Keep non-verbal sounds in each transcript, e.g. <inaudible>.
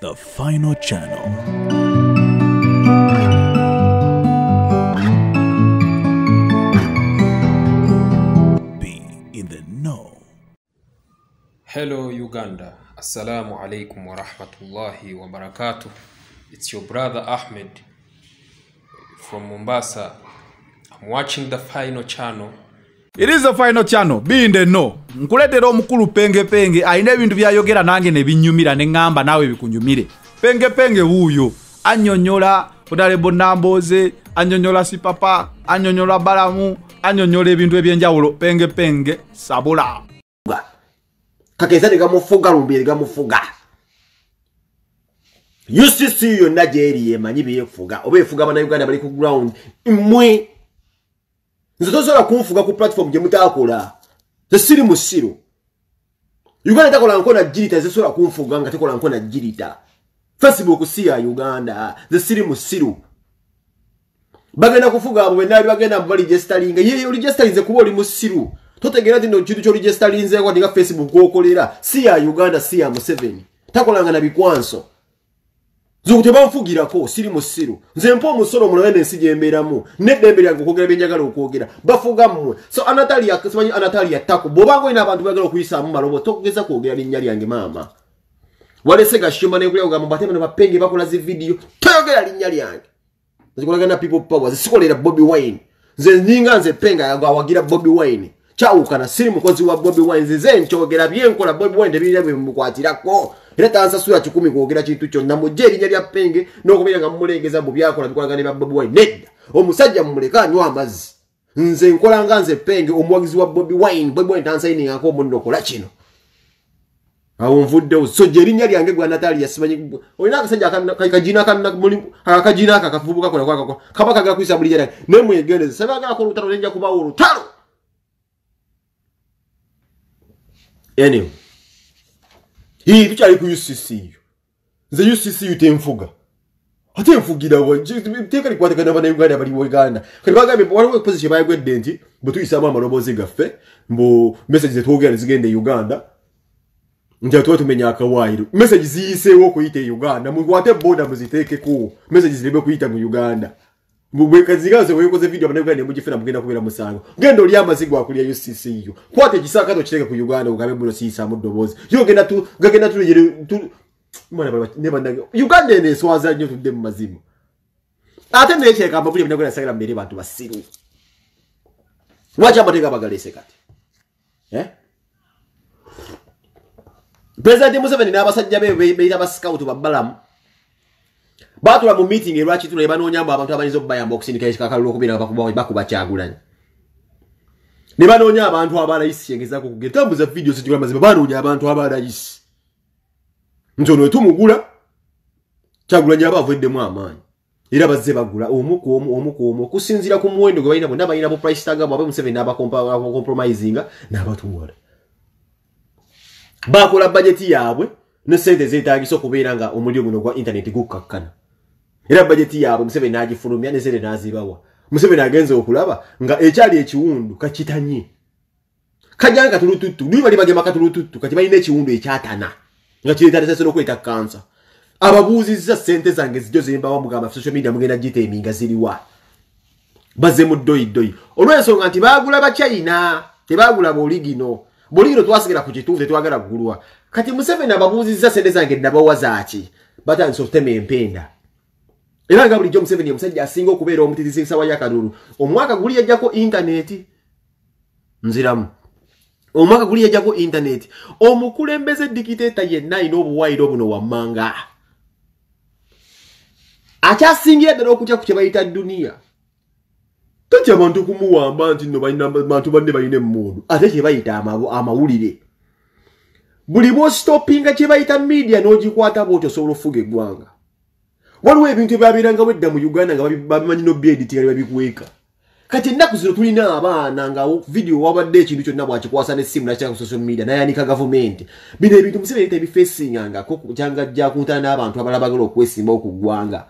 The final channel. Be in the know. Hello Uganda. Assalamu alaikum wa rahmatullahi wa barakatuh. It's your brother Ahmed from Mombasa. I'm watching the final channel. Is the final channel, be in the know. Nkuletera omukulu penge penge alina ebintu byayogera nange ne binyumira ne ŋŋamba naawe bikunyumire. Penge penge wuuyo annyonnyola Honorable Namboze, annyonnyola Sipapa, annyonnyola Balamu, annyonnyola ebintu eby'enjawulo penge penge sabula. Kakeza tegamufuga lumbi tegamufuga ucc yonna gyeri emanyi byefuga oba efuga abanauganda bali ku ground mmwe nze tosobola kunfuga ku platform gye mutakola. Tesiri musiru uganda takola nkona jirita zesobola kunfuga nga tekola nkona jirita facebook si ya uganda ze siri musiru bagenda kufuga abo benna bagenda baligestalinga ye oligestalinze kuba oli musiru totegeera nti no kintu kyoligestalinzeko tinga facebook gwokolera. Si ya uganda si ya museveni. Takolanga na bikwanso zoku tebanfugirako siri musiru nze mpa omusolo omulabe nensi gyembeeramu neddembe lyange okwogera byenjagala okwogera. Bafuga mmwe. So anatalia simanyi anatalia taku bwobanga olina abantu bagala okuyisaamu malobo togeza kwogera linnya lyange maama. Walese gashumba nekulya kugamba batebano bapenge bakola zi video toyogera linnya lyange. Zikolagana people power zisikolera bobi wine. Nze nyinga nze penga awagira bobi wine kyawukana siri mukozi wa bobi wine nzize nkyogera byenkola bobi wine tebirira bimukwatirako era tansasula kikumi kwogera kintu kyonna mujje erinnya lya penge n'okubeera nga mumulengeza mu byakola bikolagana bya bobi wine nedda. Omusajja mumuleka anywa amazzi. Nze nkola nga nze penge omuwagizi wa bobi wine. Bobi wine tansayiningako omunno kola kino. Awo nvuddewo. So gye erinnya lyange gwa natalia simanyi olina akasajja kajina akajina aka kavubuka kola kwakako kaba kagala kuyisa buli jana naye mwegendeze sebagala olutalo nenja kubawo olutalo anyway hii tukyali ku ucc nze ucc tenfuga ate nfugira teeka likwatagana banauganda bali uganda. Kati bagambye waliwo epozi kyebayagwedde nti bwe tuyisaamu amaloboozi gaffe mbu message zetwogera nezigenda e uganda. Nti atuba tumenya akawaayiro message ziyiseewo okuyita e uganda mukwate boda muziteekeko message zireme kuyita mu uganda kazigaze wekoze video abanaganda mugifuna mugenda kubeera musango genda oli amazigo akulya yo kwata ekisakato kiteeke ku uganda ugambe muno siyisaamu ddoboozi yo genda tu gagenda tuleyere uganda eno eswaza nnyo tudde mu mazima ate nekyekamba buli abanaganda sagala mbeere bantu basiru lwaki amateeka abagalese kati eh? pulezidenti museveni n'abasajja be beita basikawutu babbalamu batula mu meeting elwaki tula ebanoonyambu abantu abayinza okubayamba okusindika ekikakalulu okubeera bakuba kyagulanyi ne banoonya abantu abalayisi yengezaku kugenda. Tambuza vidiyo zijula mazima. Banoonya abantu abalayisi nti ono wetumugula kyagulanyi aba avuddemu amaanyi. Era bazze bagula. Omu ku omu omu ku omu. Okusinziira ku muwendo gwe balina bonna balina bu price tagamu abe museveni n'abakompromisinga n'abatuwala. Bakola bajeti yaabwe ne sente zeetagisa okubeera nga omuliro guno gwa intaneti gukkakkana era bajeti yaabwe museveni n'agifulumya ne sente n'azibawa. Museveni agenza okulaba nga ekyali ekiwundu kakitanye. Kajjanga katulututtu nuli bali bagema katulututtu kati balina ekiwundu ekyatana nga kireetatesasobola okweta kansa ababuuzizza sente zange zijjo zembawa mugamba social media mugenda giteeminga ziriwa. Bazze mu ddoyidoyi olw'ensonga nti baagula bachina tebaagula boligino boligino twasigala ku kituufu tetwagala kugulwa. Kati museveni ababuuzizza sente zange nabawa zaaki batandisa okutema empenda era nga bulijjo museveni omusajja asinga okubeera omutirizisa wa yakalulu omwaka guli yajjako intaneti. Nziramu. Omwaka guli yajjako intaneti. Omukulembeze dikiteeta yenna ayina obuwaayiro buno wammanga. Akyasingira ddala okutya ku kye bayita duniya. Tatya bantu kumuwamba nti no bantu banne balina emmundu. Ate kye bayita amawulire. Buli bwositopinga kye bayita midiya n'ogikwata bwoti osobola ofuga eggwanga waliwo ebintu ebyabeerangawo edda mu uganda nga babimanyi nobyeditinga ne babikuweeka. Kati ennaku zino tulina abaana nga vidiyo wabadde ekintu kyonna bwakikwasa nesimu nakyaka ku social media nayanika gavumenti bino ebintu museveni tebifeesingangako kyanga jja kuntana n'abantu abalala bagala okwesimbawo ku ggwanga.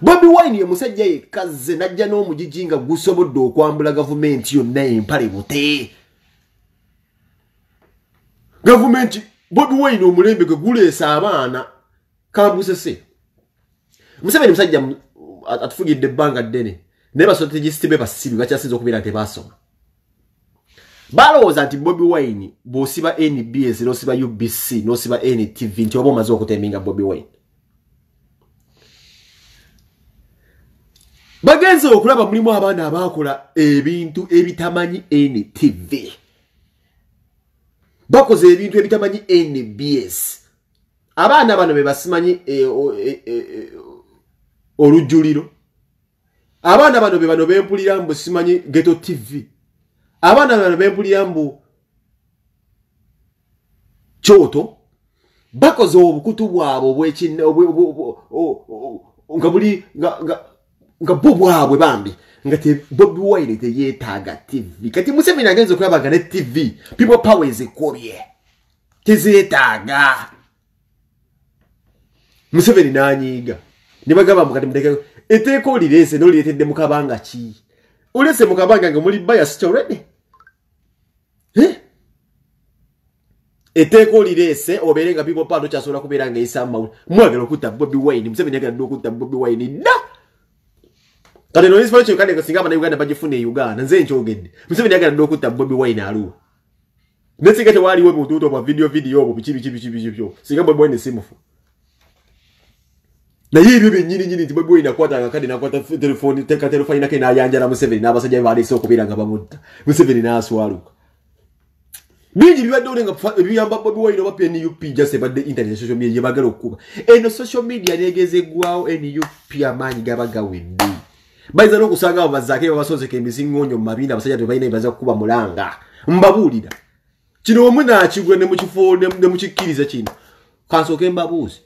Bobi wine ye musajja yekazze najja n'omugigi nga gusobodde okwambula gavumenti yonna empale bute. Gavumenti bobi wine omulembe gwe guleesa abaana kambusese museveni musajja mu- at- atufugidde ebbanga ddene. Naye bastrategisiti be basibi bakyasinza okubeera nti tebasoma balowooza nti bobi wine bw'osiba nbs n'osiba ubc n'osiba ntv nti oba omaze okuteminga bobi wine. Bagenze okulaba mulimu abaana abaakola ebintu ebitamanyi ntv bakoze ebintu ebitamanyi nbs abaana bano be basimanyi eh, o- eh, eh, eh, olujjuliro abaana bano be bano bempulira mbu simanyi geto tv abaana bano bempulira mbu kyoto. Bakoze obukutu bwabwe nga buli nga- bo bwabwe bambi nga bobi wine teyeetaaga tv kati museveni agenza okulaba nga ne tv people power ezikubye tezeetaaga. Museveni n'anyiiga ne bagamba mukati muteke etteeka olireese noliretedde mukabanga ki? Olese mukabanga nga muli already Eh? etteeka olireese obeere nga people power tokyasobola kubeera nga eyisa mawuli mwagala okutta bobi wine museveni yagala dde okutta bobi wine dda! Kati no nsifo kyo kale singa abannayuganda bagifuna e uganda nze nkyogedde. Museveni yagala dde okutta bobi wine aluwa. Nesinga tewaaliwo butuuto bwa video video obwo biki biki biki byo. Singa bobi wine simufu naye ebyo byennyininyini nti bobi wine akwatanga kadi nakwata telefoni teka telefoni nake nayanjala museveni. N'abasajja be baleese okubeera nga bamutta museveni n'aswaluka bingi bibadde ole nga ebiyamba bobi wine oba nup just ebadde internet social media gyebagala okukuba eno social media negezeggwawo nup amaanyi gaba gawedde bayinza n'okusanga abo bazaako babasozeka emiziŋŋonyo mu mabinda abasajja tebalina ebaza kukuba mulanga. Mbabuulira kino omu ne ne mukikkiriza kino kansooke mbabuuzi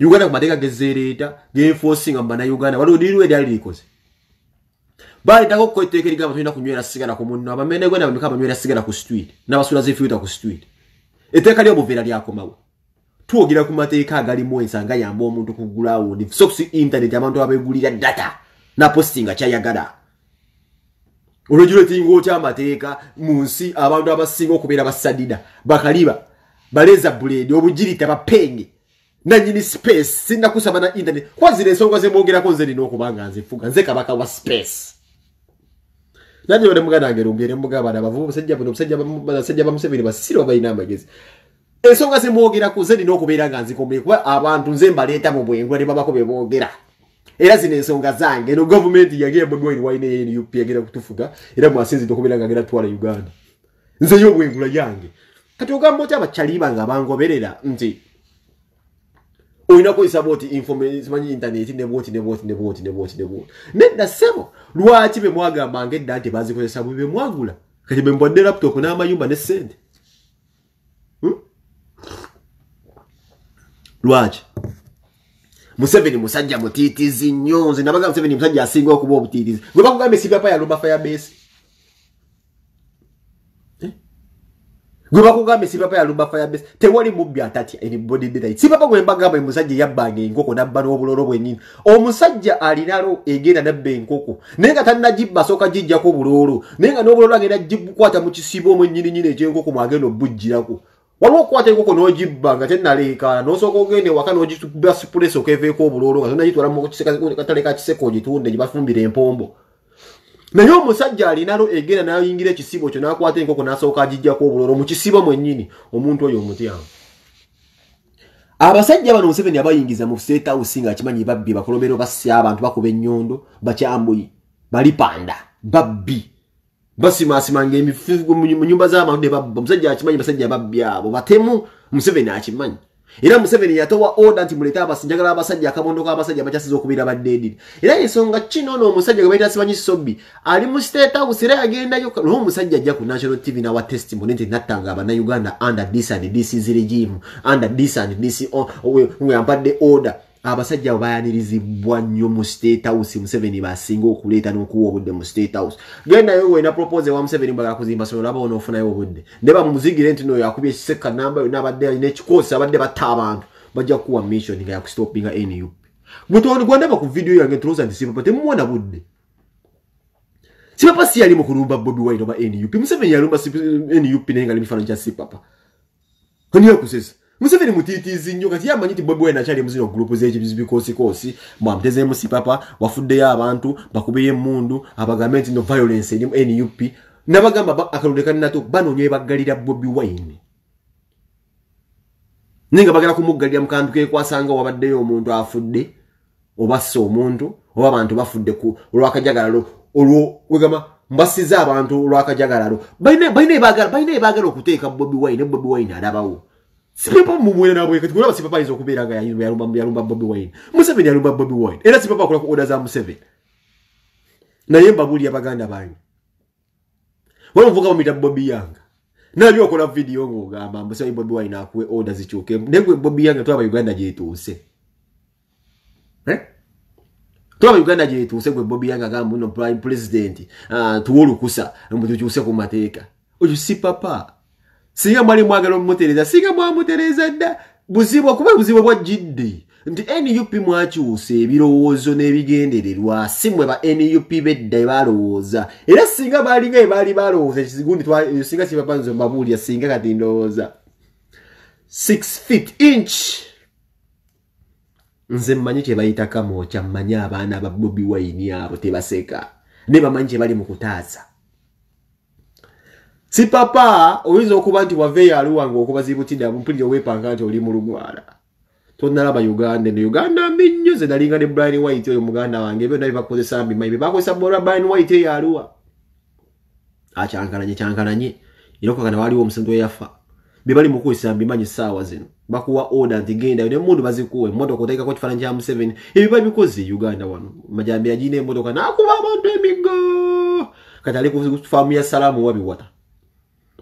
uganda ku mateeka gezeereeta genfosinga mu bannayuganda. Waliwo liriwo eryali lirikoze baleetako ko etteeka erigamba tulina kunywera sigala ku munno. Abamene gwenda bameka abanywera sigala ku street n'abasula zifyuta ku street. Etteeka lyobuveera lyakomawo. Twogera ku mateeka agalimu ensanga yamba omuntu ku gulawundi sokusi internet abantu abegulira data napostinga kyayagala. Olwegiro etingo kyamateeka mu nsi abantu abasinga okubeera basadida bakaliba baleza buledi obugirita bapenge nanyini space sinakusaba na internet. Kwazira ensonga zemwogerako nze nina okubanga nzifuga nze kabaka wa space. Nanye ole muganda wange lumbi ere mugamba na bavubu basajja buno basajja ba museveni basiro balina amagezi ensonga zemwogerako nze nina okubeera nga nzikomeye kuba abantu nze mbaleeta mu bwengula ne babako be boogera era zino ensonga zange no gavumenti yagera bobi wine waine nup yagera kutufuga. Era mwasinzidde okubeera nga agenda tutwala uganda. Nze yo obwengula yange. Kati ogamba oti abakyaliba nga bangoberera? Nti olina kukozesa bwoti simanyi intaneti nebwoti nebwoti nebwoti nebwoti nebwoti nedda ssebo lwaki bemwagambanga edda nti bazikozesa bwe bemwagula kati bemubadde laptop n'amayumba ne sente Hmm? lwaki? Museveni musajja mutiitizi nnyo. Nze nabaga museveni musajja asinga okuba obutiitizi. Gwe bakugamba esipapa yalumba firebase gwe bakugamba esipapa yalumba firebase tewali mubbi atatya anybody data sipapa gwe mbagamba ye musajja yabbanga enkoko nabba n'obulolo bwennyini omusajja alinalo egenda nabba enkoko. Naye nga tannagibba asooka gijjako obulolo naye nga n'obulolo agenda gibukwata mu kisibo omwennyininyini ekyenkoko mwagenda obbujjirako. Waliwo okukwata enkoko n'ogibba nga tennaleekaana n'osooka ogenda ewaka n'ogikuba sipulesi okeveeko obulolo nga tonnagitwala mu katale ka kiseko ogitunde gye bafumbira empombo naye omusajja alinalo egenda nayingira ekisibo kyo nakwata enkoko nasooka agijjako obulolo mu kisibo mwennyini omuntu oyo omutyamu. Abasajja bano museveni abayingiza mu state house nga akimanyi babbi bakolomero basse abantu bakuba ennyondo bakyambuyi balipanda babbi. Basimasimanga emifugo mu mu nyumba z'abantu ne babba omusajja akimanyi basajja babbi abo batemu museveni akimanyi era museveni yatowa oda nti mulete abasi njagala abasajja akabondo k'abasajja bakyasiza okubeera baddeediri era ensonga kino ono omusajja gwe baita simanyi sobi ali mu state house era yagendayo naye omusajja ajja ku national tv nawa testimony nti nattanga abannayuganda under this and this is regime under this and this o- we- we ampadde order abasajja abo bayanirizibwa nnyo mu state house museveni basinga okuleeta n'okuwa obudde mu state house. Gendayo wena propose wa museveni mbagala kuzimba solo laba onoofunayo obudde. Ne bamuzigire nti noyo akubye ekiseka namba yonna abadde alina ekikoosi abadde batta abantu. Bajja kukuwa mission nga yakustopinga nup gwetwandaba ku video yange tulowooza nti sipapa temuwona budde. Sipapa si yali mu kulumba bobi wine oba nup museveni yalumba nup naye nga kifaananyi kya sipapa ani yakusesa museveni mutiitiizi nnyo kati yamanyi ti bobi wine akyali muzino gurupu z'ekibikoosikosi mwamutezeemu sipapa wafuddeyo abantu bakubeyo emmundu abagambe nti no violence eri nup nabagamba ba- akalulu kannato banoonya ebaggalira bobi wine. Naye nga bagala kumuggalira mukantu kekwasanga wabaddeyo omuntu afudde oba si omuntu oba abantu bafudde olwakajagalalo olwo wegamba mbasize abantu olwakajagalalo balina ebagala okuteeka bobi wine bobi wine alabawo sipapa mumwera nabwe kati kulaba sipapa ayinza okubeera nga yalumba yalumba- bobi wine. Museveni yalumba bobi wine. Era sipapa akola ku oda za museveni. Naye mbabulya baganda bange wali omuvuga bamuyita bobi yanga nali okola vidiyo ngaogamba museveni bobi wine akuwe oda zikyuke naye gwe bobi yanga twaba uganda gyetuuse. Eh? twaba uganda gyetuuse gwe bobi yanga agamba no prime president ah, tuwe olukusa mbu tukyuse ku mateeka. Oyo si papa singa mwali mwagala omutereza singa mwamutereza dda buzibu okuba buzibu bwajjidde nti nup mwakyusa ebirowoozo n'ebigendererwa si mwe ba nup bedda balowooza. Era singa baalinga ebaali balowooza ekizigundi twa- singa kipapa nze mbabuulya singa kati ndowooza. 6 feet inch. Nze mmanyi kyebayita kamokya mmanyi abaana ba bobi wine abo tebaseka. Ne bamanyi kyebali mu kutaasa si papa oyinza okuba nti waveeyo aluwa ngaokubazibutidde mpulire weepanga nti oli mu lugwala. Tonalaba uganda ne uganda mbi nnyo ze nalinga ne brian white oyo muganda wange byonna byebakozesa mbimanyi byebakozesa bola brian white eyo aluwa. Akyankalanye kyankalanye era okakana waliwo omusento eyafa bye bali mukukozesa mbimanyi essaawa zino. Bakuwa oda nti gendayo nemundu bazikuwa emotoka oteekako kifaananyi kya museveni ebyo babikoze e uganda wano. Majambi agina emotoka nakuba abantu emigo. Kati ali ku faamu ya salaamu wabiwata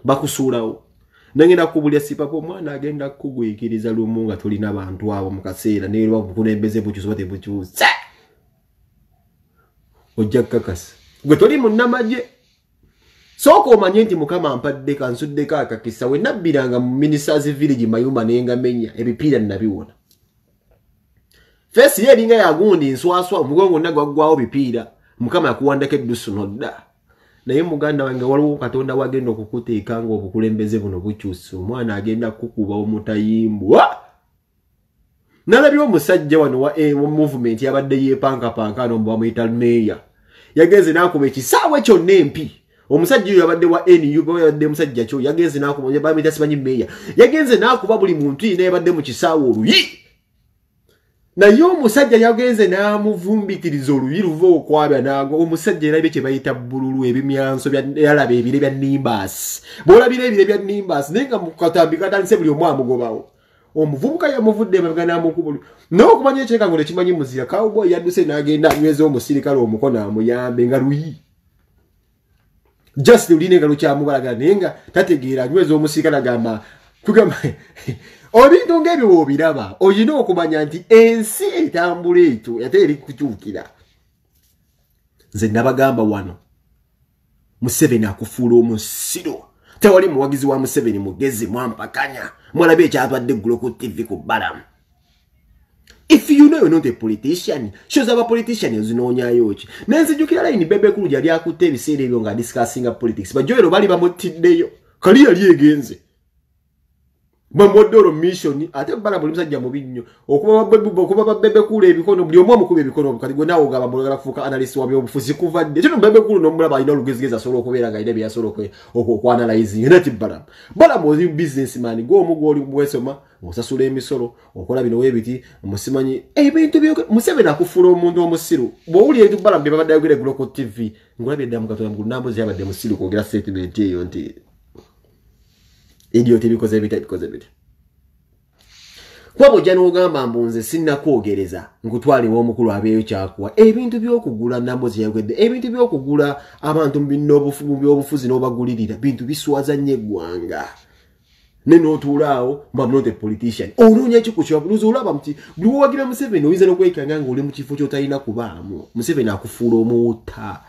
bakusuulawo. Nagenda kukubulya sipapa omwana agenda kukugwikiriza lumu nga tulina bantu abo mu kaseera nerwa bukulembeze bukyusa oba tebukyusa. Ojja kukakasa. Gwe toli munnamagye sooka omanye nti mukama ampadde kansuddeko akakisa we nabbiranga mu ministers village mayumba nengamenya ebipiira nabiwona feesi ye eringa yagundi nswaswa omugongo nna gwaggwawo bipiira. Mukama yakuwandako eddusu nodda naye muganda wange waliwo katonda wagenda okukuteeka nga obukulembeze buno bukyusa omwana agenda kukuba omutayimbwa. Nalabye omusajja wano wa eh, wa movement yabadde yepankapanka no bamuyita meya yagenze nakuba ekisaawe kyonna empi. Omusajja oyo yabadde wa nu yabadde musajja kyo yagenze nakuba bamuyita simanyi meya yagenze nakuba buli muntu yina yabadde mu kisaawe oluyi naye omusajja yagenze n'amuvumbitiriza oluyi luva okwabya nago omusajja erabye kye bayita bululu ebimyanso yalaba ebire bya nimbas bwolabira ebire bya nimbas naye nga mukatambi katandise buli omu amugobawo. Omuvubuka yamuvudde emabega n'amukubulu. Naye okumanya ekyeka ngo nekimanyi muzira cowboy yadduse n'agenda anyweza omusirikale omukono amuyambe nga luyi. Just lulina engalo kyamubalagala naye nga tategeera anyweza omusirikale agamba tugamba ebintu ngaebyo woobiraba olina okumanya nti ensi etambula etyo ate eri kukyukira nze nabagamba wano museveni akufuula omusiro tewali muwagizi wa museveni mugezi mwampakanya. Mwalabe ekyatwadde eggulo ku tv ku balamu if you know you're not a politician shoza abapolitician ozinoonyayo ki? Nenzijukira layini bebekulu gyali akutte ebiseera ebyo nga discassinga politics. Bajoero bali bamutiddeyo. Kali yali egenze bamodoro mission ate bala buli musajja mubi nnyo. Okuba babebe okuba babebe kula ebikono buli omu amukuba ebikono kati gwe naawe ogamba mulagala kufuuka analyst wa byobufuzi kuva dde kino bebe kulu nomulaba alina olugezigezi asobola okubeera nga alina byasobola okwanalyizinga era ti balamu balamu oli businessman gwomu gwoli bwesoma osasula emisolo okola bino webiti musimanyi ebintu museveni akufuula omuntu omusiru. Bwowulira ebintu balamu bye babadde ayogera eggulo ku tv ngolabye ddala mukatonda mukulu nambuzi yabadde musiru kwogera statement eyo nti ebyo tebikoze bita bikoze bita kuba bwojja n'ogamba mbu nze sinnakwogereza nkutwaliwo omukulu abeeyo kyakuwa ebintu byokugula nambozi yayogedde ebintu byokugula abantu mu byobufuzi n'obagulirira bintu biswaza nnyo eggwanga. Ne n'otuulaawo mba not a politician. Onoonya ekikukyabuluzi olaba nti buli wowagira museveni oyinza n'okwekanga nga oli mu kifo kyotalina kubaamu. Museveni akufuula omuutta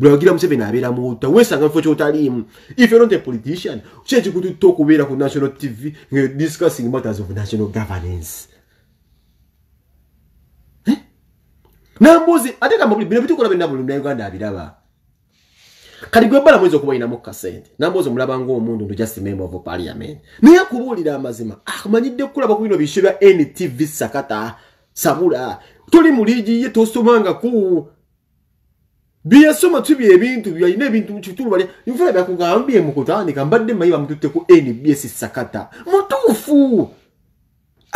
buli awagira museveni abeera muutta wesanga mufo kyotaliimu if you're not a politician ki ekikututta okubeera ku national tv discussing matters of national governance. Nambuzi ate buli bino bitukola byonna buli munauganda abiraba kati gwe bala mwezi okuba olinamu kasente nambozi omulaba ngaomuntu nti just member of parliament. Naye akubuulira amazima akumanyidde kulaba ku bino bisho bya ntv sakata. Sabula toli mu liigi ye tosomangaku byeyasoma tubi ebintu byalina ebintu mukitulu bali nfula byakugambye mukutandika mbadde mayi bamututte ku nbs sakata. Mutuufu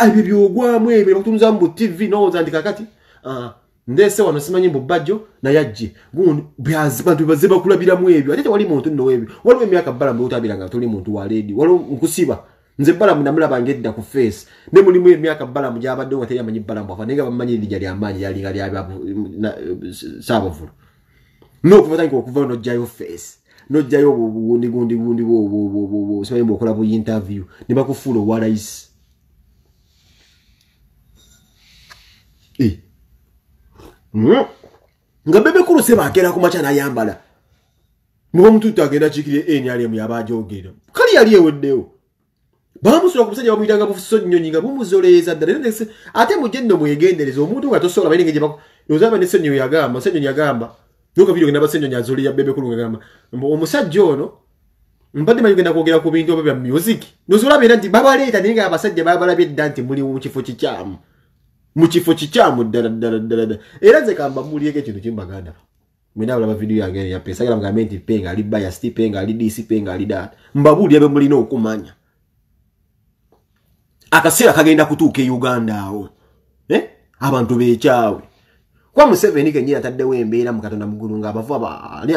ebyo byogwamu ebyo bakutunuzamu bu tv nowooza nti kakati ah, ndese wano simanyi mbu bajjo naye ajje gundi byazi- bantu baze bakulabiramu ebyo. Ate tewali muntu nno ebyo. Waliwo emyaka balamu otabira nga toli muntu wa ledi waliwo nkusiba nze balamu namulabanga edda ku face. Ne mulimu emyaka balamu gyabaddewo nga teri amanyi balamu afa naye nga bamanyi erijja lyamaanyi lyalinga lyabasaabavulo nokuva tandika okuva nojjayo face. Nojjayo obugundi gundi gundi simanyi bwokola bu interview. Ne bakufuula owalayisi Eh. Mm. nga bebekulu sebagera ku makya nayambala muba mututu agenda kikire nrm yabajogera kali yali eweddewo bamusula ku musajja bamuyitanga bufuso nyonyi nga bumuzoleeza ddala ate mujje nno mwegendereza omuntu nga tosobola balinge ozaba ne senyonyi yagamba senyonyi yagamba nokavidio genda basenyonyi azoleya bebekulu ngagamba mbu omusajja ono mbadde manyi genda kwogera ku bintu oba bya music. Nosobola beera nti babaleeta naye nga abasajja babalabye dda nti muli mu kifo kikyamu. Mu kifo kikyamu ddala ddala ddala ddala. Era nze kamba mulieko ekintu kimbaganda. Mwena bulaba vidiyo yange ya pesa sagala mugambe nti penga ali bias ti penga ali disi penga ali data mbabuulira bye mulina okumanya. Akaseera kagenda kutuuka e uganda awo. Eh? abantu bekyawe kwa museveni kenyini ataddewo embeera mu katonda muggulu ngaabavu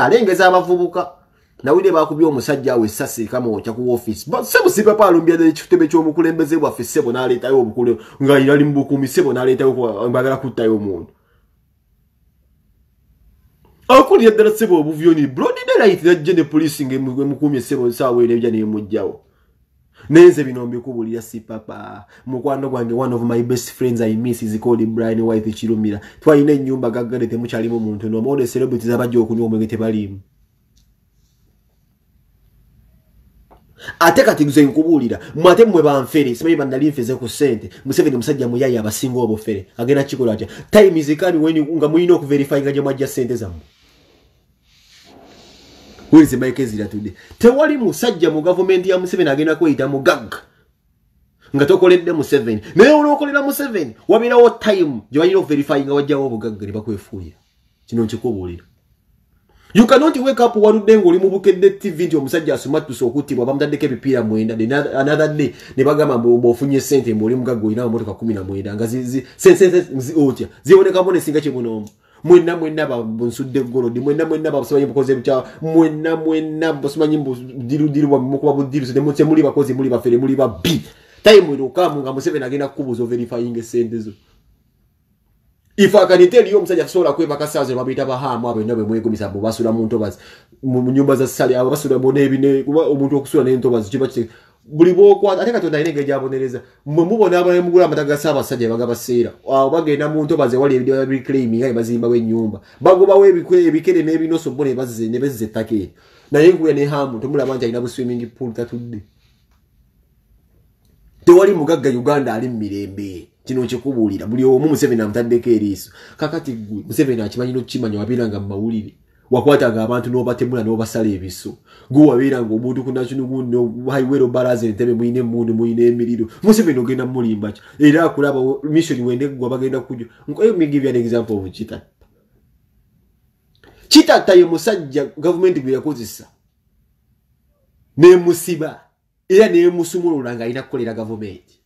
alengeza abavubuka. Nawulire bakubye omusajja awe essasi kamwokya ku offisi sebo sipapa alumbya ekitebe ky'omukulembeze bwaffe sebo n'aleetayo obukule nga yali mu bukuumi sebo n'aleetayo mbagala kuttayo omuntu. Akulira ddala sebo obuvyoni. Brodi daylight najje ne polisi ngaemukumye sebo saawa ero ebya nemugjawo naye nze bino mbikubulira sipapa mukwano gwange one of my best friends i miss is called brian white kirumira twalina ennyumba gaggale temukyalimu muntu nomu ode celebrities abajja okunywa omwenge tebaliimu. Ate kati nze nkubuulira mwate mmwe banfere simanyi banali nfeze ku ssente museveni musajja muyayi abasinga obufere agenda kikola atya? Time is kani weni nga mulina okuverifyinga gye mwajja ssente zammwe wirize mike eziratudde tewali musajja mu gavumenti ya museveni agenda kweyita mugagga nga tokoledde museveni naye olwokolera museveni wabeerawo time gye balina okuverifyinga wajjawo obugagga ne bakwefuuyira kino nkikubuulira you cannot wake up waludde ngaoli mu bukedde tv nti omusajja asumatusa okuttibwa bamutaddeko ebipiira mwenda another day ne bagamba bw'ofunye sente mbu oli mugagga olina amamotoka kumi na mwenda nga otya zibonekamu nesinga kibunoomu mwenna mwenna bansudde golodi mwenna mwenna basimanyi bukoze bukya mwenna mwenna basimanyi budirudiru mukuba budiru temuli bakozi muli bafere muli babbi time erukamu nga museveni agenda kukubuuza overifying esente zo. Ifakanite eriyo omusajja tusobola kwebaka saazo babiyita bahaamu abo byonna bemwegomisa bo basula mu ntobazi mu mu nyumba za ssale abo basula bonebine kuba omuntu okusula n'entobazi kiba kite buli bwokwata ate katonda alina engeri gyabonereza mwe mubona abalemugula amata ga ssaabasajja baga baseera awo bagenda mu ntobazi ewali ebidyo babiclaiminga ne bazimbawo ennyumba. Bagobawo ebikere n'ebinoso bo ne ne bezza ettaka eryo. Naye nkuya ne haamu temulaba nti alina bu swimming pool tatudde. Tewali mugagga uganda ali mumirembe kino nkikubuulira buli omu museveni amutaddeko eriiso. Kakati gwe museveni akimanyi nokukimanya wabeeranga mumawulire wakwatanga abantu n'obatemula n'obasala ebiso gwe wabeeranga omuntu ku national highway baraza entebe mulina emundu mulina emiriro. Museveni ogenda mulimba ki? Era akulaba mission wendegwa bagenda kujo give an example of kitatta kitatta ye musajja gavumenti gwe yakozesa. Nemusiba era nemusumulula ng'alina kukolera gavumenti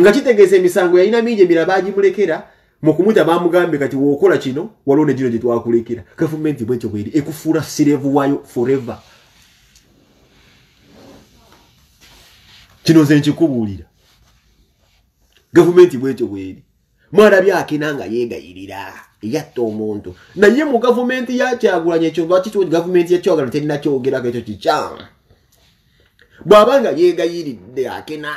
nga kitegeeza emisango yalina mingi emirala bagimulekera mukumuta bamugambye kati wokola kino waliwo negino gyetwakulekera gavumenti bwekyo bweri ekufuula sirevu waayo forever. Kino nze nkikubuulira. Gavumenti bwekyo bweri mwalabye akina nga yeegayirira yatta omuntu. Naye mu gavumenti yakyagulanya ekyo lwaki gavumenti yakyagulanya terinakyogerako ekyo kikyamu? Bw'aba nga yeegayiridde akena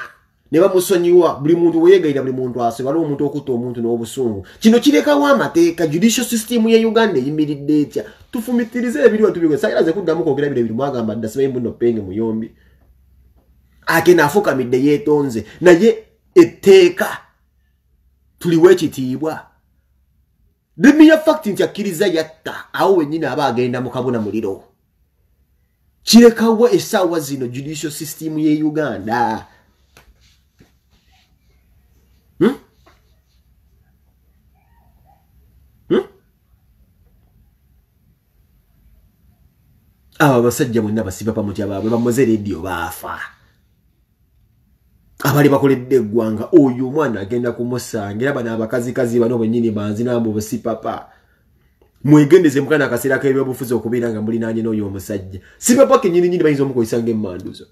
ne bamusonyiwa buli muntu weyeegayirira buli muntu ase waliwo omuntu okutta omuntu n'obusungu. Kino kirekawo amateeka judicial system ye uganda eyimiridde etya? Tufumitirize ebiriwa tubigwe sayiraze kuddamu kwogera biro biri mwagamba dda simanyi mbuno penge muyombi. Akena afukamidde yeetonze. Naye etteeka tuliwo ekitiibwa the mere fact nti akkiriza yatta awo wenyini aba agenda mu kabuna muliro. Kirekawo essaawa zino judicial system ye uganda Hmm? Hmm? abo abasajja bonna basiba pamutya baabwe bamoze rediyo baafa abali bakoledde eggwanga oyo omwana agenda kumusanga era bano abakazikazi bano bwenyini banzi nambo busipapa mwegendeze mukana akaseera kebyobufuzi okubeera nga mulinaanye n'oyo omusajja sipapa kenyininyini bayinza omukozesa ngaemmanduzo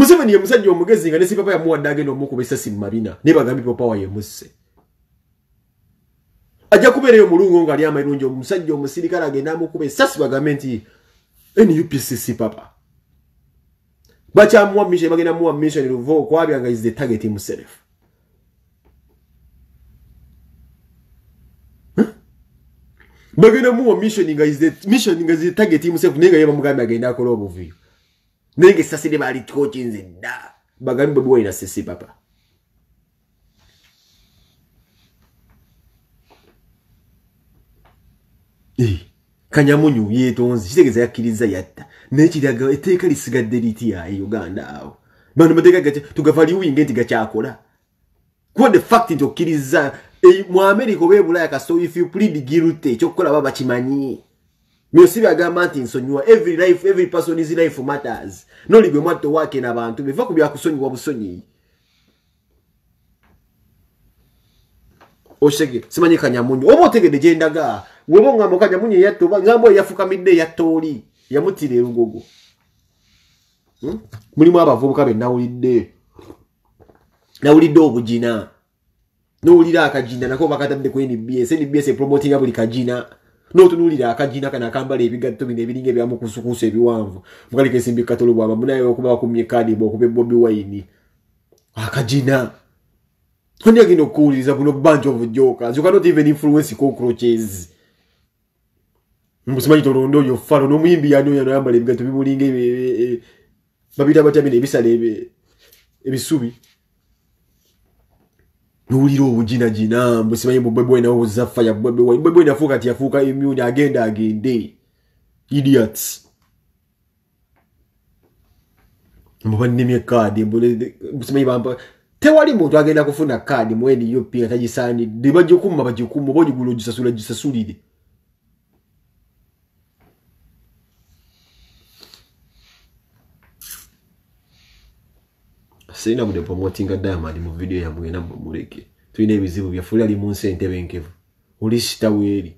museveni ye musajja omugezi nga ne sipapa yamuwadde agenda omukuba esasi mumabina naye bagambye popawa yemusse ajja kubeerayo mulungo nga ali amirungi omusajja omusirikale agenda amukuba esasi bagambe nti nupcc papa. Bakyamuwa mission bagenda muwa mission luva okwabya nga is the target himself. Bagenda muwa mission nga is the mission nga is the target himself naye nga ye bamugambe agenda akola obuvuyo naye nga esasi libalitiko kinze dda bagambe bwe bwalina sisi papa. Eh, kanyamunyu yeetonze kitegeeza yakkiriza yatta naye kiraga etteeka lisigadde litya e uganda awo. Bano mateeka tugava liwinge nti gakyakola kuba the fact nti okkiriza eh, mu america oba ebulaya kaso if you plead guilty ekyokukola baba bakimanyi myosi byagamba nti nsonyiwa every life every person is life matters. Noli gwe mwatto wake n'abantu biva ku byakusonyiwa busonyi. Oshege simanyi kanyamunyu. Oba otegedde gyendaga weba oŋŋamba kanyamunyu eyatta oba ŋŋamba oyo yafukamidde eyatta oli yamutira erugogo. Hmm? mulimu abavubuka be nawulidde nawulidde obugina nowulira akagina nako bakatadde ku nbs nbs epromotinga buli kagina notunuulira akagina kana akambala ebigatto bino ebiringa ebyamukusukuusa ebiwanvu. Mukaleka ensimbi katolo bwaba munaye okuba bakumye kadi bwokuba bobi wine. Akagina ani agenda okuwuliriza buno bunch of jokers. You cannot even influence cockroaches. Mbusimanyi tolonda oyo falo n'omuyimbi yani oyo ayambala ebigatto bimulinga babita batya bino ebisala ebi- ebisubi nowulira obuginagina mbusimanyi bubwebwe nawo zafaya bwebwe bwebwe nafuuka ti yafuuka immune agenda agende. Idiots. Mubannimye kaadi mbusimanyi bampa tewali muntu agenda kufuna kaadi mu nup nga tagisaanidde bagikuma bagikuma oba ogigula ogisasula gisasulire sirina budde promotinga diamond mu video yamwe era muleke tulina ebizibu byaffe oli ali mu nsi entebenkevu oli sitaweeri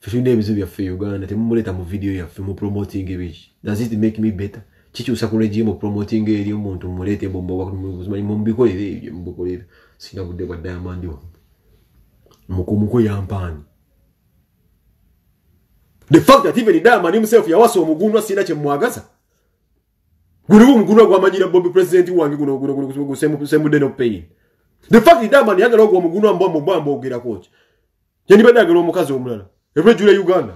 ffe tulina ebizibu byaffe uganda temumuleeta mu video yaffe mu promoting ebiki. Does it make me better? Kikyusa ku regime promoting eri omuntu mumuleete mubikolere ebyo mubikolera sirina budde bwa diamond wamme mukumuko yampaani the fact that even diamond himself yawasa omugunwa sirina kyemwagaza guliwo omugunwa gwamanyira bobi president wange guno guno guno semudde no pain the fact diamond yagala ogwa omugunwa mbwambo mbwambo ogerakoki yandibadde agala omukazi omulala. Ebwejula uganda.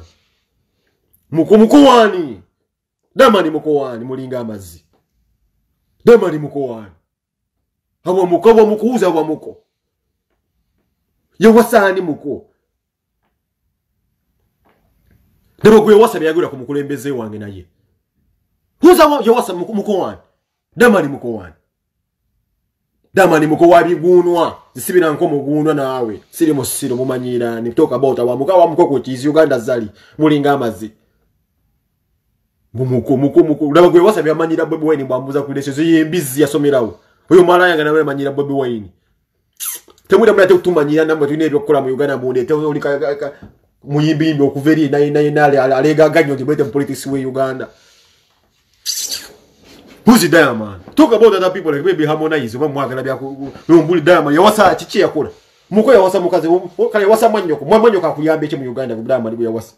Muko mukowaani diamond mukowaani mulinga amazzi. Diamond mukowaani abwamuko abwamukuwuza abwamuko yewasaani muko. Nebagwe yawasa byayagula ku mukulembeze wange naye Who's our yawasa mukowani? Damani mukowani. Damani mukowa bigunwa. Zisibira nko mugunwa nawe. Siri musiro mumanyira ni talk about wa mukawa mukoko kizi Uganda zali mulinga amazi. Bumuko muko muko laba gwe wasa byamanyira Bobi Wine bwambuza ku lesho yembizi yasomerawo. Oyo mala yanga nawe manyira Bobi Wine. Temuda mulate kutumanyira namba tulina ebyokukola mu Uganda munde te oli ka ka- ka- muyimbi yimbi okuveri naye naye nale alega ganyo tibete politics we Uganda. Who's Diamond? Talk about other people like maybe Harmonize oba mwagala bya kumbuli Diamond yawasa kiki yakola. Muko yawasa mukazi wo- kale yawasa manyoko. Mwa manyoko akuyambe ki mu Uganda ku Diamond bwe yawasa.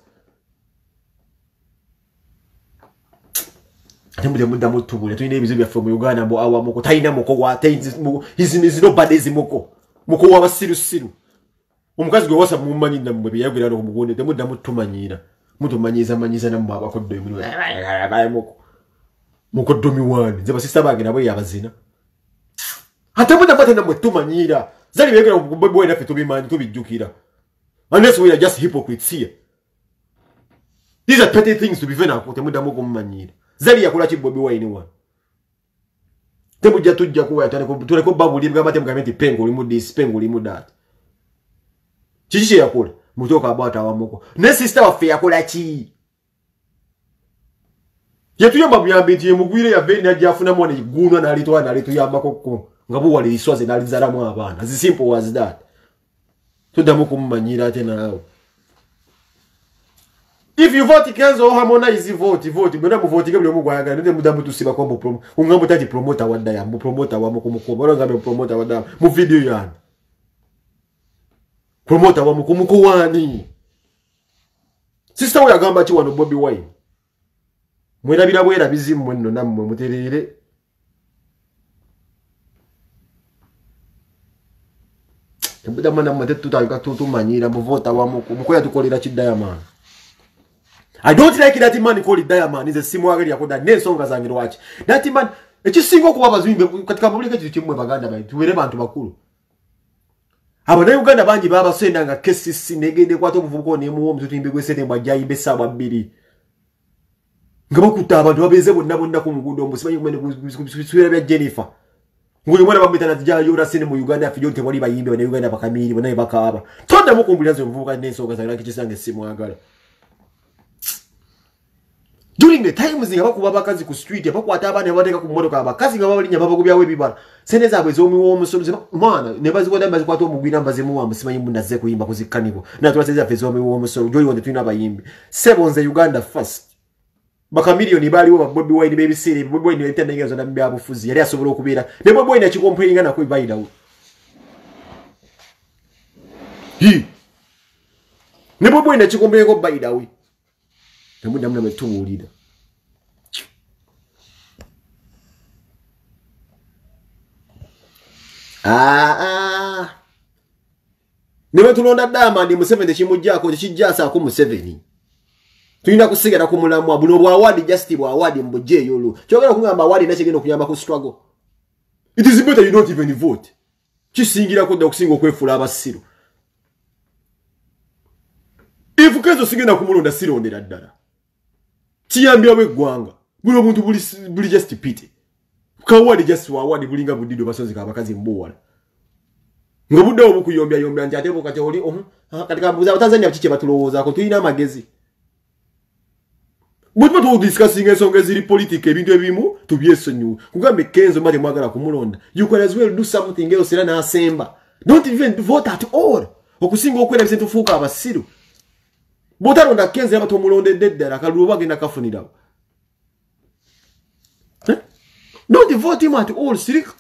Ate mudde mudda mutubule tulina ebizibu byaffe mu Uganda mbo awa muko talina muko wa izi zino bade zimuko. Muko wa basirusiru. Omukazi gwe wasa mumanyi na mwe byagira no mugonde temudda mutumanyira. Mutumanyiza manyiza na mwa bakoddo emiru. Muko. Mukoddomi wani. Nze basista bange nabo yabazina ate muna bate namwe tumanyira. Zali bobi wine naffe tubimanyi tubijjukira. Unless we are just hypocrites here these are petty things to be fair nako temuddamu okumumanyira zali yakola ki bobi wine wano? Temujja tujja kuwa tuleko babuli bigamba temugambe nti penga olimu this penga olimu that. Kiki kye yakola? Mutoka about awamuko ne sister waffe yakola ki yatuyamba buyambi nti yemugwire yave najjafunamu wane gunwa nalitwala nalituyambako nga buwali liswaze nalizalamu abaana as simple as that. Tuddamu kumumanyira ate naawe if you vote kenzo harmonize vote vote. Mwena muvotinge buli omu gwayagala nende mudamu tusibako mbu ungambu tati promota waddaya mbu promota wamu kumukuba ola ngambe promota waddaya mu video yani promota wamu kumukuwani sister we yagamba ki wano bobi wine mwerabira bwerabizi mmwe nno nammwe mutereere. Ebudama nammwe tetutandika tutumanyira muvota wamu mukoya tukolera ki diamond? I don't like that man called diamond. Nze simwagala yakoda n'ensonga zange lwaki that man ekisinga okuba abazimbe katika mabulika kintu kimu baganda baitu tubeere bantu bakulu. Abanayuganda bangi babasenda nga kcc negende ekwata omuvubuka onemuwa omututimbi gwesente mbwajjayimba essaawa bbiri nga bakutta abantu babeeze bonna bonna ku nguudo mbusibanyibisubiira bya jennifer nguli mwana bamwita najayola sene mu uganda affe gyonte bali bayimbi banauganda bakamiiri bonaye bakaaba toddamu kumbulira nze omuvubuka n'ensonga zange nakikisanga esimwagala during the times nga bakuba abakazi ku street bakwata abaana babateeka ku mmotoka abakazi nga babalinya babagobyawo ebibala sente zaabwe ez'omuwa omusolo mwana nebazikwata bazikwata omugwira mbazimuwambu simanyi mundu azze kuyimba kuzikkanibwa natula sente zaffe ez'omuwa omusolo gyoliwonde tulina abayimbi sebo nze uganda first bakamiliyoni baaliwo babobi wine bebiseera bobi wine ebitandagirazo namu byabufuzi yali asobola okubeera. Ne bobi wine akikomperinga nako ebairawo ne bobi wine akikomperinga bairawe temuddamu namwe tubuulira. Aa ne bwe tulonda diamond museveni tekimugjaako tekijjasaako museveni tulina kusigala ku mulamwa buno bwawadi just bwawadi mbujjeeyo olu kyogera kugamba awadi nakigenda okuyamba ku struggle. It is better you don't even vote. Kisingirako dda okusinga okwefuula abasiru if kenzo sigenda kumulonda sirondera ddala. Kiyambyawo eggwanga buli omuntu buli- just pity kawadi just wawadi bulinga buddido basozi kabakazi mbuwala. Nga buddewo bukuyombyayombya nti ate bukati oli ah, kati kambuuza abatanzania kiki batulowoozaako? Tulina amagezi bwetuba tudisikasinga ensonga eziri politika ebintu ebimu tubyesonyiwe kugambe kenzo mba temwagala kumulonda you can as well do something else era n'asemba don't even vote at all. Okusinga okwerabisa ntufuuka abasiru bwotalonda kenzo yaba tomulondedde ddala kalulu oba agenda kafunirawo don't vote him at all sirika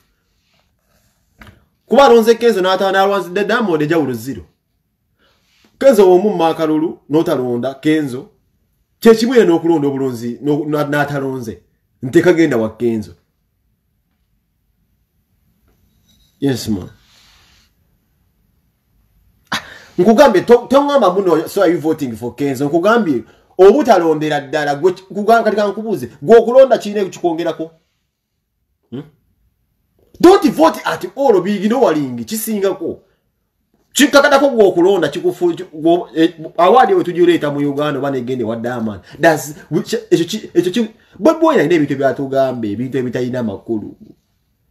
kuba alonze kenzo n'ataana alwanzidde diamond ejawulo zero. Kenzo womumma akalulu n'otalonda kenzo kyekimu era n'okulonda na- n'atalonze ntekagenda wa kenzo yes ma Ah, nkugambye to- toŋŋamba muno so are you voting for kenzo? Nkugambye obutalondera ddala kati kankubuuze gwe okulonda kirina kikwongerako Hmm? don't vote at all biigino walingi kisingako kikakatako gwe okulonda kikufu eh, awaadi we tugireeta mu uganda oba negende wa daman ekyo bwebwoyi alina ebintu ebyatugamba ebintu ebitalina makulu.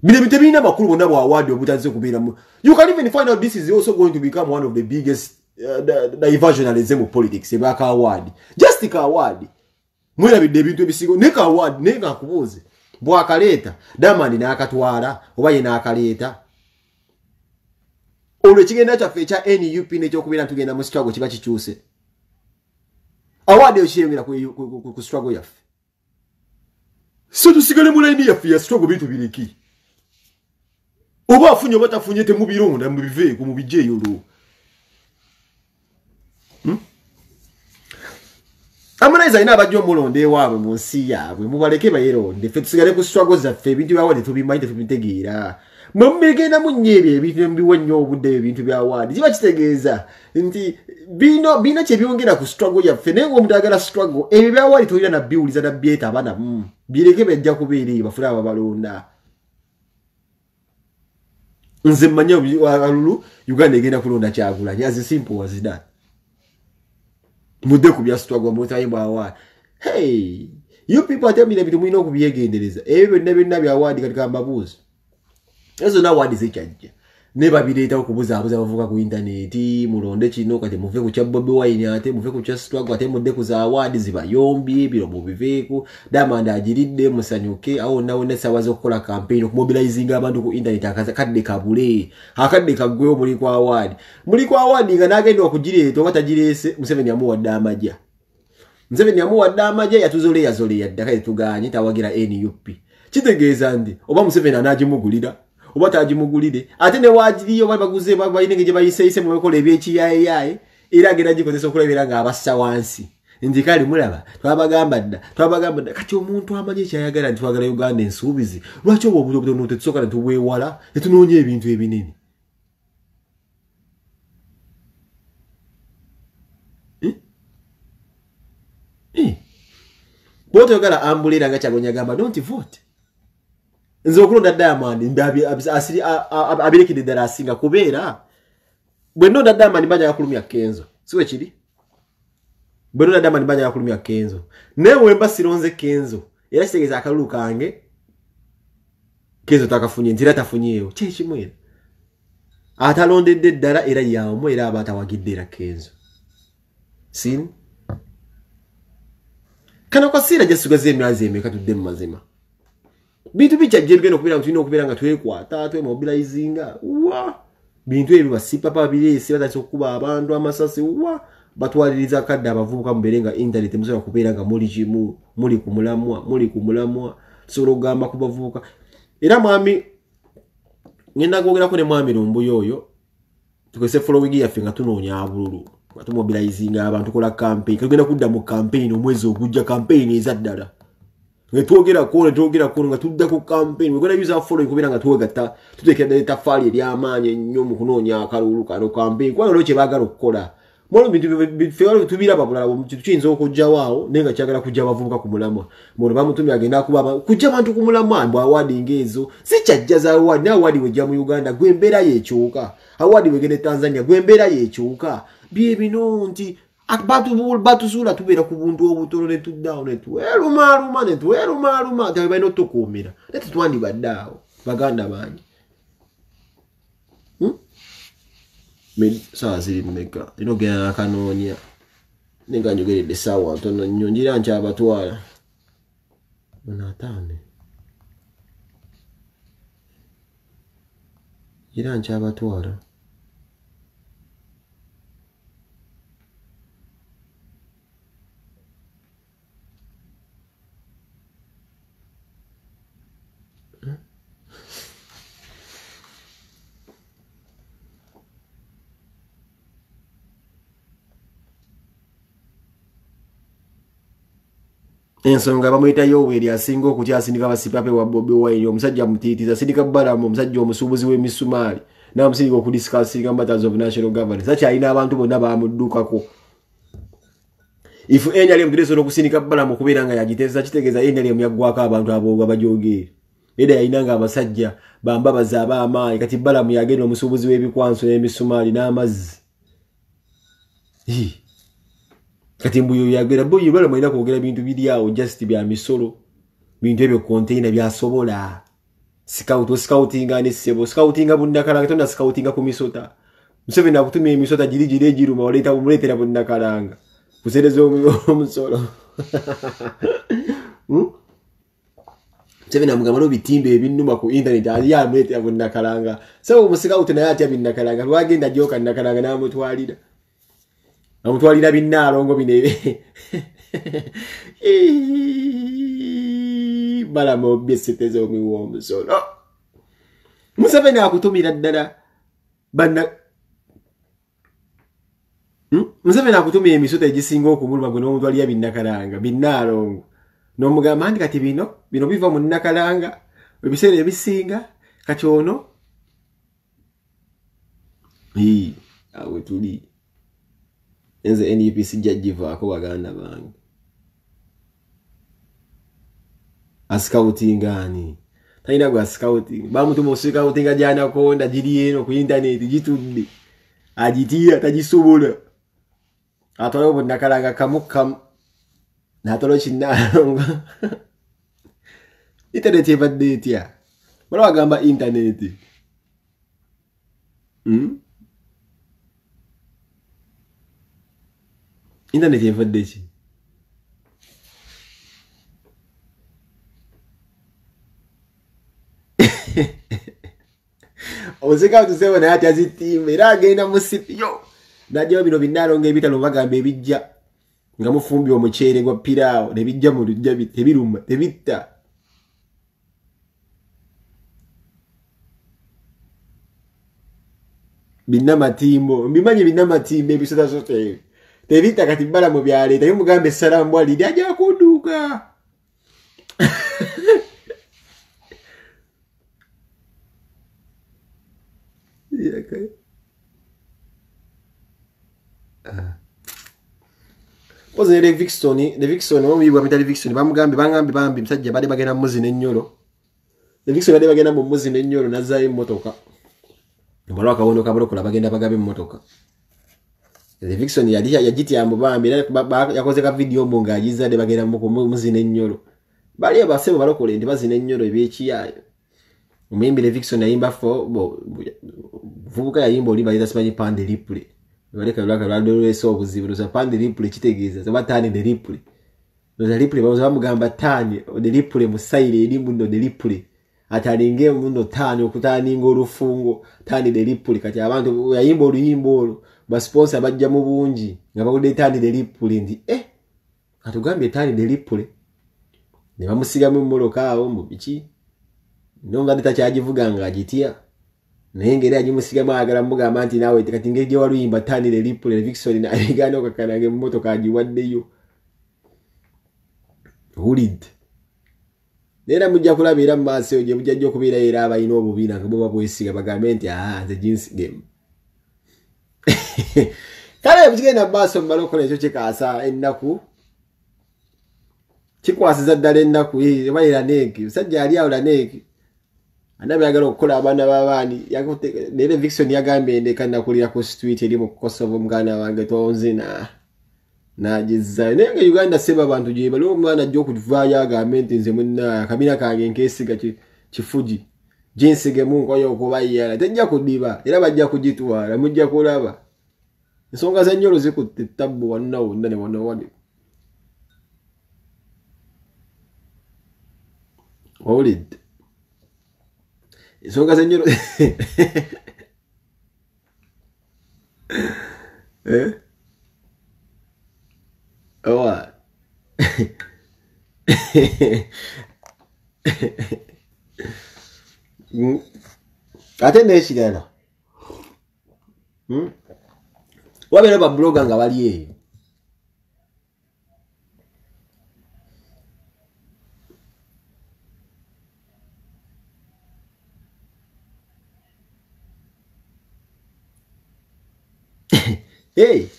Bino ebintu ebirina makulu bonna bwawaadi obutaze kubeeramu you can even find out this is also going to become one of the biggest uh, di- diversionalism mu politics ebwakawaadi just kawaadi mwerabidde ebintu ebisingo naye kawaadi naye kankubuuze bwakaleeta damani n'akatwala oba ye n'akaleeta olwo ekigenda kyaffe ekya nup nekyokubeera ntugenda mu struggle kiba kikyuse. Awaadi eyo kiyongera ku- struggle yaffe. So tusigale mu layini yaffe ya struggle bintu bireki oba afunye oba tafunye temubironda mubiveeko mubijjeeyo olwo. Amunaiza alina abajja omulonda ewaabwe mu nsi yaabwe mubaleke bayeronde. Ffe tusigale ku struggle zaffe ebintu byawaadi tubimanyi tetubitegeera mwe mubigendamu nnyo ebyo ebintu mubiwa nnyo obudde ebyo ebintu byawaadi kiba kitegeeza nti birina kyebyongera ku struggle yaffe naye ngaomuntu agala struggle ebyo byawaadi tolina nabbiwuliza nabbyetaba namu bireke byajja kubeera eyo bafule aba balonda nze mmanya alulu uganda egenda kulonda kyagulanyi as simple as that mudde ku byasitwagwa mutayimba awaadi hey you people atemira ebintu mulina okubyegendereza ebyo byonna byonna byawaadi kati kambabuuzi ezo nawaadi zekyajja ne babireetawo okubuzaabuza abavuka ku intaneti mulonde kino kati muve ku kya bobi wine ate muve ku kya sitwago ate mudde ku zaawaadi zibayombye biro mubiveeku diamond agiridde musanyuke awo nawona essaawa z'okukola campaign okumobilizinga abantu ku intaneti akadde kabule akadde kaggwewo muli ku awaadi muli ku awaadi nga n'agenda okugireeta oba tagireese museveni yamuwadde amajja museveni yamuwadde amajja yatuzoleyazoleya ddaka tetuganye tawagira nup kitegeeza nti oba museveni anaagimugulira oba tagimugulire ate newagiriyo baguze balina nge gye bayiseeyise mubakola ebyekiyayeyaye era agenda gikozesa okulabira nga abassa wansi. Nti kale mulaba twabagamba dda twabagamba dda kati omuntu amanyi ekyayagala nti twagala uganda ensuubizi lwaki obwo obutobutono tetusooka netubwewala netunoonya ebintu ebinene? Bwotoyagala ambulera nga kyagonya gamba don't vote nze okulonda diamond abirekedde ddala asinga kubeera. Bwe nonda diamond banyaga kulumya kenzo. Siwe kiri? Bwe nonda diamond banyaga kulumya kenzo. Naye wemba sironze kenzo era kitegeeza akalulu kange kenzo takafunye nti era tafunyeewo. Kyekimu era? Atalondedde ddala era yamu era aba atawagidde era kenzo. Sini? Kano kaseera gyasigaza emyazi emeka tudde mu mazima bintu bikyajja ebigenda okubeera nga tulina okubeera nga twekwata twemobilizinga wa? Bintu ebyo basipapa babireese batandisa okukuba abantu amasasi wa? Batwaliriza kadde abavubuka mubeere nga intaneti musobola kubeera nga muli kimu muli ku mulamwa muli ku mulamwa tusobola okugamba ku bavubuka. Era mwami ngenda kwogerako ne mwami lumbuyo oyo tukozese following yaffe nga tunoonya abululu nga tumobilizinga abantu tukola campaign kagenda kudda mu campaign omwezi ogujja campaign eza ddala netwogerako netwogerako nga tudda ku campaign wegenda yuza following kubeera nga twegatta tutekera ddala etafaali eryamaanyi ennyo mu kunoonya akalulu kano campaign kubanga olwo kyebaagala okukola mwalo bintu tubiraba bulala kintu kiyinza okujjawo awo naye nga kyagala kujja abavubuka ku mulamwa muno bamutumye agenda akuba kujja abantu ku mulamwa mbw awaadi ngaezo sikyajja za awaadi naye awaadi wejja mu uganda gwe embeera yekyuka awaadi wegenda e tanzania gwe embeera yekyuka byebino nti batusuula tubeera ku buntu obutono netuddawo netwerumaaluma netwerumaaluma nti balina otukuumira naye tetwandibadde awo baganda bange. Saawa ziri mmeka? Lina ogenda nakanoonya nenga njogeredde saawa ntono nnyo njira nkyabatwala onataane njira nkyabatwala ensonga bamuyita yoweri asinga okutya asindika basipape wa bobi wine omusajja mutiitiza asindika balamu omusajja omusuubuzi w'emisumaali namusindika okudisikasinga matters of national governance. Akyalina abantu bonna bamuddukako ifu nrm tulisobola okusindika balamu okubeera nga yagiteesa kitegeeza nrm yaggwako abantu abo abajogeere era yalina nga abasajja bambabaza abaamaanyi kati balamu yagenda omusuubuzi w'ebikwanso n'emisumaali n'amazzi kati mbuyo yagera boyo bala mwina kwogera bintu biri awo just bya misolo bintu ebyo container byasobola. Scout oscoutinga ne sebo scoutinga bunnakalanga tonna scoutinga ku misota. Museveni akutumya emisota giri giri egiruma oleeta muleetera bunnakalanga kusereza omusolo. <laughs> Museveni amugamba n'obitimba ebinuma ku internet ali amuleetera bunnakalanga sebo omuscout naye atya binnakalanga lwagenda joka nnakalanga n'amutwalira amutwalira binaalongo bino balama obbye esete z'omuwa omusono museveni akutumira ddala banna museveni akutumira emisota egisinga okumuluma gwe n'omutwalira binnakalanga binaalongo n'omugamba nti kati bino bino biva mu nnakalanga ebiseera ebisinga kati ono awe tuli nze nup sijja givaako baganda bange. Asikawutingaani talina gwa scouting bamutuma oscouting ajanakonda giri eno ku internet gitudde. Agitiira tagisobola. Atwalawo bunakalanga kamu kamu natwalawo kinalonga <laughs> internet ebadde etya? Bala bagamba internet Hmm? Internet evadde ki omusika tusewo naye atya zitimba era agenda mu sipiyo najjawo bino binaalonga ebitalo bagamba ebijja nga mufumbi omuceere gwa piraawo nebijja mu lujja bi- tebiruma tebitta binnamatimbo mbimanyi binnamatimbo ebisotasoto ebyo tebitta kati bbala mu byaleeta ye mugamba essalambwa liri ajja kunduuka pozi ne levikson levikson omuyibwa mita levikson bamugambye bangambye bambi musajja badde bagenda mumuzi n'ennyolo levikson badde bagenda mu muzi n'ennyolo nazzaayo emmotoka. Omala akawondo kabulokola bagenda bagabe emmotoka levikson yali yagityamu bambi yakoze ka vidiyo mbu ng'agizadde bagenda mu- mu- muzina ennyolo bali abasebo balokole nti bazina ennyolo ebyekiyaayo omuyimbi levikson yayimba fo vubuka yayimba oli bayita simanyi pande ripule baleka lwaka lwalwesa obuzibu loza pande ripule kitegeeza oba tani de ripule loza ripule baza bamugamba tani de ripule musaire eri muno de ripule atalinge muno tani okutaninga olufungo tani de ripule kati abantu yayimba oluyimba olwo basponsa bajja mu bungi nga bawulidde tani de ripule nti eh katugambye tani de ripule ne bamusigamu emmoloka awo mu biki? Takyagivuga nga agitya. Naye ngeri agimusigamu ayagala mugamba nti naawe kati ngeri gye waluyimba tanire lipule vikson nabigaana okakananga emmotoka agiwaddeyo. Wulidde naera mujja kulaba era mu maaso eyo gye mujja jja okubeerayo era abalina obubiina nga boba bwesiga bagambe nti aa nze ginsigemu kale bukigenda mu maaso mumale okukola ekyo kikaasa ennaku kikwasiza ddala ennaku eh, oba eraneeki musajja ali awo laneeki anabyagala okukola abaana b'abaani naye vikson yagambye ndeka nakulira ku street eri mu kosovo muganda wange tonzina nagizayo naye nga uganda seba abantu gye bali omwana ajja okuvaayo agambe nti nze munnaye akabina kange nkesiga ki- kifugi ginsigemu nkoyo okubayala tejja kudiba era bajja kugitwala mujja kulaba. Ensonga zenyolo zikutte tabbu wonna wonna ne wonna wali. Owulidde? Ensonga zenyolo <laughs> Eh? owa <laughs> Mm. ate nekirala Mm. wabeera babuloga nga bali eyo <laughs> hey.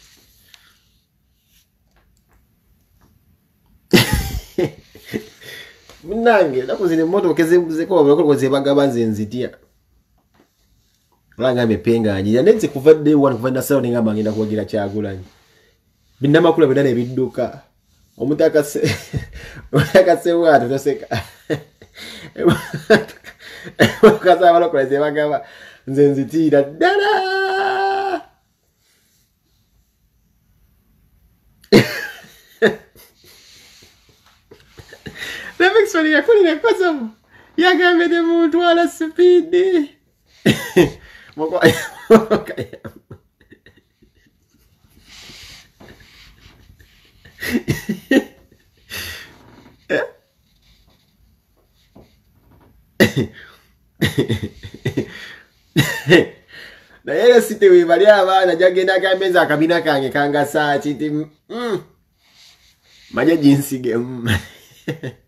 Munange naku zino emotoka ezekobabulokolo zebagaba nze nzitya? Olangambye penganyira naye nze kuva dde one kuva nasawo nengamba ngenda kuwagira kyagulanyi binamakula byonna nebidduka omutakasewaato <laughs> toseka. <laughs> Kazabalokola zebagaba nze nzitiira ddala Livingstone yakulira ekozomu yagambye ne muntwala sipiidi naye era site webali abaana jagenda agambe nze akabina kange kangasaaki nti mm, manye <laughs>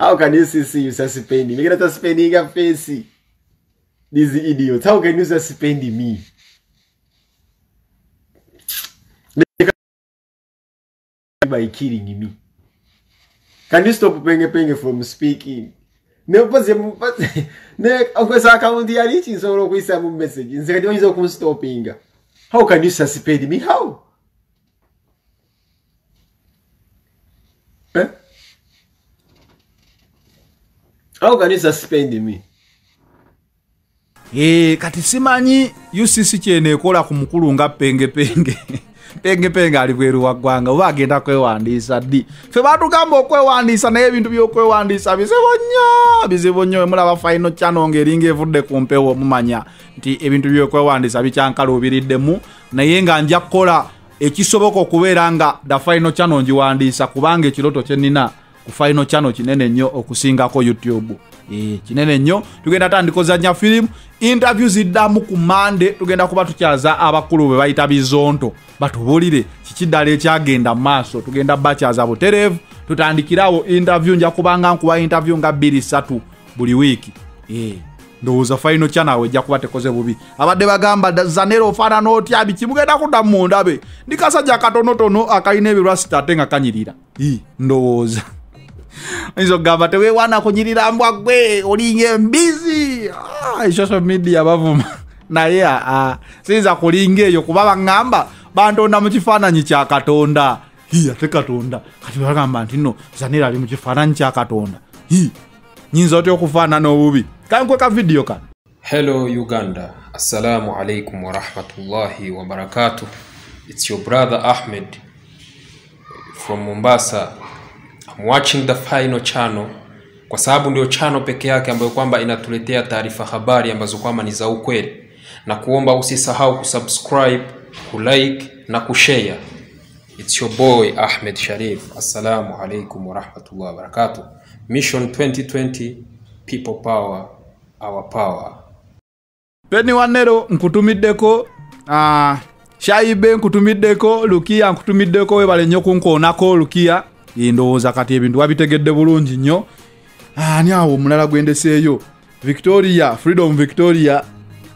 How can you see, see you suspending? You're gonna suspending a face. These idiots. How can you suspend me? by killing me. Can you stop penge penge from speaking? Ne upaze mupaze ne okwesa account ya lichi nsoro kwisa mu message nze kati oyinza okunstopinga how can you suspend me how eh? How can you suspend me? Ee kati simanyi ucc kyeneekola ku mukulu nga pengepenge. <laughs> Pengepenge ali bweru wa ggwanga oba agenda kwewandiisa ddi? Ffe batugamba okwewandiisa naye ebintu byokwewandiisa bizibu nnyo bizibu nnyo. Mulaba faino chano ng'eringa evudde ku mpewo mumanya nti ebintu byokwewandiisa bikyankaluubiriddemu naye nga nja kukola ekisoboka okubeera nga da faino chano ngiwandiisa kubanga ekiroto kyenina ku faino chano kinene nnyo okusingako youtube. Eh, kinene nnyo. Tugenda tandikozanya firimu interview ziddamu ku mande tugenda kuba tukyaza abakulu bwe bayita bizonto. Batubuulire kiki ddala ekyagenda mu maaso? Tugenda bakyaza butereevu. Tutandikirawo interview. Nja kubanga nkuba interview nga 23 buli wiiki Eh, ndowooza faino kyanawe ejja kuba tekoze bubi. Abadde bagamba "Da- zanero ofaanana otya? Biki mugenda kuddamu mundabe ndi kasajja katonotono akalina ebirwasita ate nga kanyirira. Ndowooza oyinza okugamba teweewaana kunyirira mbwa gwe olinga embizi Ah, social media bavuma <laughs> naye aa siyinza kulinga eyo kuba baŋŋamba bantonda mu kifaananyi kya katonda. Hi ate katonda. Kati bagamba nti no zanira ali mu kifaananyi kya katonda. Hi nyinza otya okufaanana obubi kankweka vidiyo kano Hello Uganda. Assalamu alaikum wa rahmatullahi wa barakatuh. It's your brother Ahmed from Mombasa. I'm watching the final channel kwa sababu ndio chano peke yake ambayo kwamba inatuletea taarifa habari ambazo kwamba ni za ukweli, na kuomba usisahau kusubscribe, kulike na kushare. It's your boy Ahmed Sharif. Assalamu alaikum wa rahmatullahi wa barakatuh. Mission 2020 People Power, Our Power. peni wanero nkutumiddeko uh, shaibe nkutumiddeko lukiya nkutumiddeko webale nnyo kunkoonako lukiya Eh, ndowooza kati ebintu wabitegedde bulungi nnyo. Ani awo omulala gwendeseeyo victoria freedom victoria.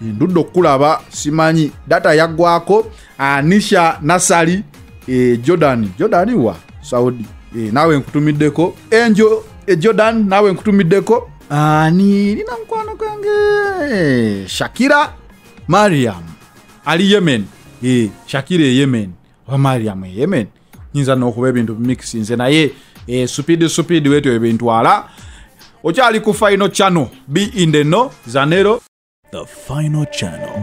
Ndudde okukulaba simanyi. Data yaggwako anisha nasali e, jordan. Jordan wa? Saudi. E, naawe nkutumiddeko. Enjo e, jordan naawe nkutumiddeko. Ani nina mukwano gange shakira mariam. Ali yemen. E, shakira e yemen. Oba mariam e yemen nyinza nokuba ebintu bimikisi nze naye e, supidi supidi wetyo ebintwala okyali ku final channel b in the no zanero. The Final Channel.